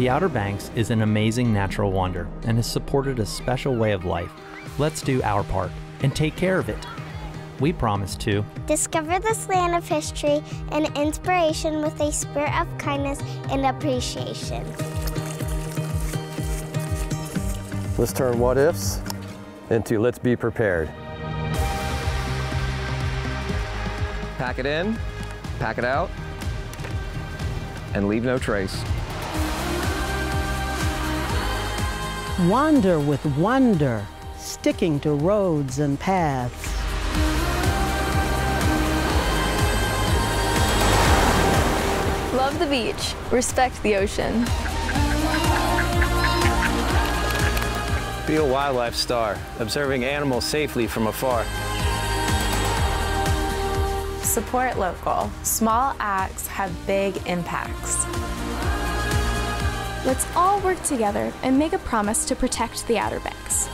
The Outer Banks is an amazing natural wonder and has supported a special way of life. Let's do our part and take care of it. We promise to discover this land of history and inspiration with a spirit of kindness and appreciation. Let's turn what ifs into let's be prepared. Pack it in, pack it out, and leave no trace. Wander with wonder, sticking to roads and paths. Love the beach, respect the ocean. Be a wildlife star, observing animals safely from afar. Support local. Small acts have big impacts. Let's all work together and make a promise to protect the Outer Banks.